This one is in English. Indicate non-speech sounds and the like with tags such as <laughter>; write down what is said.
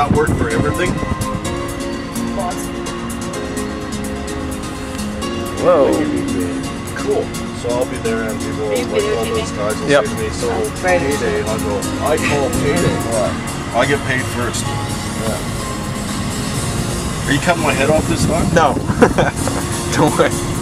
not work for everything? Whoa. Cool. So I'll be there and people like all those guys will Yep. say to me, so Right. payday, I'll go, I call payday. I get paid first. Are you cutting my head off this time? No. <laughs> Don't worry.